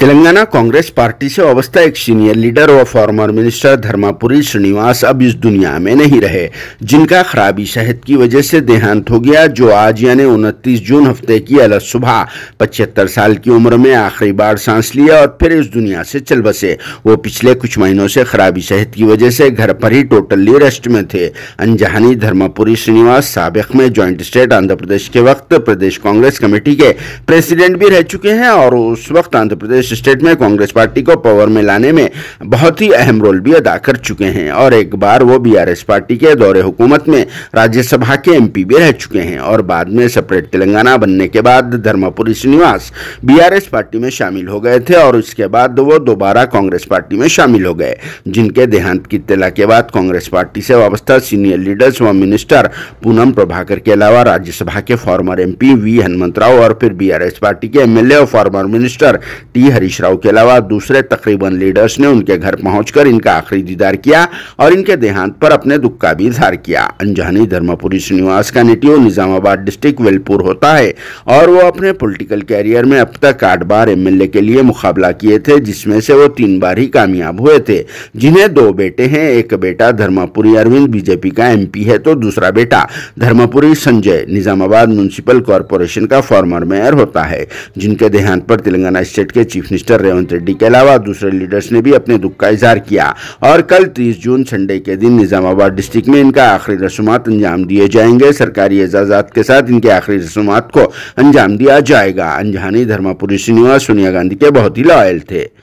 Telangana Congress party से अवस्था एक सीनियर लीडर व फॉर्मर मिनिस्टर धर्मापुरी श्रीनिवास अब इस दुनिया में नहीं रहे, जिनका खराबी सेहत की वजह से देहांत हो गया, जो आज यानी उनतीस जून हफ़्ते की अलग सुबह पचहत्तर साल की उम्र में आखिरी बार सांस लिया और फिर इस दुनिया से चल बसे। वो पिछले कुछ महीनों से खराबी सेहत की वजह से घर पर ही टोटली रेस्ट में थे। अनजहानी धर्मापुरी श्रीनिवास सबक में ज्वाइंट स्टेट आंध्र प्रदेश के वक्त प्रदेश कांग्रेस कमेटी के प्रेसिडेंट भी रह चुके हैं और उस वक्त आंध्र प्रदेश स्टेट में कांग्रेस पार्टी को पावर में लाने में बहुत ही अहम रोल भी अदा कर चुके हैं। और एक बार वो बीआरएस पार्टी के दौरे हुकूमत में राज्यसभा के एमपी भी रह चुके हैं। और बाद में सेपरेट तेलंगाना बनने के बाद धर्मपुरी श्रीनिवास बीआरएस पार्टी में शामिल हो गए थे और उसके बाद वो दोबारा कांग्रेस पार्टी में शामिल हो गए। जिनके देहांत की इतला के बाद कांग्रेस पार्टी से वाबस्ता सीनियर लीडर्स व मिनिस्टर पूनम प्रभाकर के अलावा राज्यसभा के former MP V Hanumanth Rao और फिर बीआरएस पार्टी के एमएलए और former minister T Harish Rao के अलावा दूसरे तकरीबन लीडर्स ने उनके घर पहुंचकर इनका आखिरी दीदार किया और इनके देहांत पर अपने दुख का भी इजहार किया। अनजानी धर्मपुरी श्रीनिवास का नेटिव निजामाबाद डिस्ट्रिक्ट वेलपुर होता है और वो अपने पोलिटिकल कैरियर में अब तक आठ बार एमएलए के लिए मुकाबला किए थे, जिसमें से वो तीन बार ही कामयाब हुए थे। जिन्हें दो बेटे हैं, एक बेटा धर्मापुरी अरविंद, बीजेपी का एमपी है तो दूसरा बेटा धर्मपुरी संजय। निजामाबाद म्यूनसिपल कॉरपोरेशन का फॉर्मर मेयर होता है, जिनके देहांत पर तेलंगाना स्टेट के चीफ मिनिस्टर रेवंत रेड्डी के अलावा दूसरे लीडर्स ने भी अपने दुख का इजहार किया और कल तीस जून संडे के दिन निजामाबाद डिस्ट्रिक्ट में इनका आखिरी रसूमात अंजाम दिए जाएँगे। सरकारी एजाजात के साथ इनके आखिरी रसूमात को अंजाम दिया जाएगा। अंजहानी धर्मापुरी श्रीनिवास सोनिया गांधी के बहुत ही लॉयल थे।